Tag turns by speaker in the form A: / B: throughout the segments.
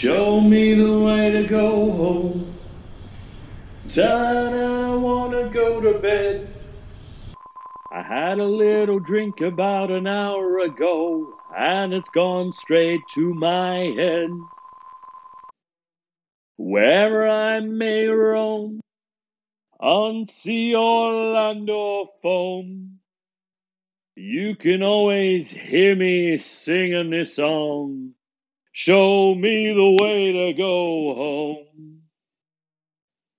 A: Show me the way to go home. Tired I wanna go to bed. I had a little drink about an hour ago, and it's gone straight to my head. Wherever I may roam, on sea or land or foam, you can always hear me singing this song. Show me the way to go home.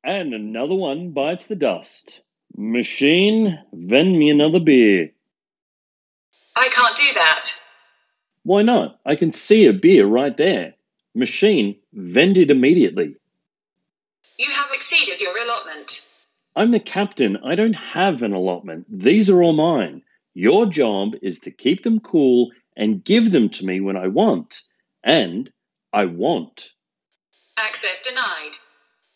A: And another one bites the dust. Machine, vend me another beer.
B: I can't do that.
A: Why not? I can see a beer right there. Machine, vend it immediately.
B: You have exceeded your allotment.
A: I'm the captain. I don't have an allotment. These are all mine. Your job is to keep them cool and give them to me when I want. And I want.
B: Access denied.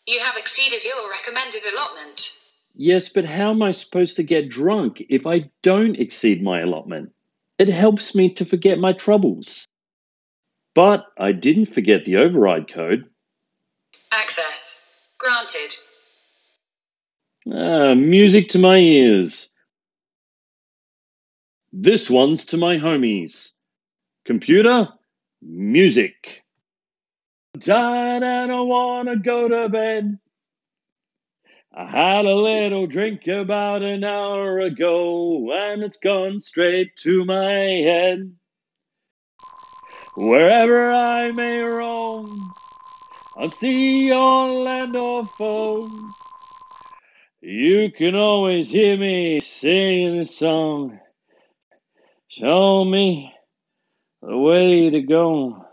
B: You have exceeded your recommended allotment.
A: Yes, but how am I supposed to get drunk if I don't exceed my allotment? It helps me to forget my troubles. But I didn't forget the override code.
B: Access granted.
A: Ah, music to my ears. This one's to my homies. Computer, music. Tired and I wanna go to bed. I had a little drink about an hour ago, and it's gone straight to my head. Wherever I may roam, on sea or land or foam, you can always hear me singing this song. Show me way to go.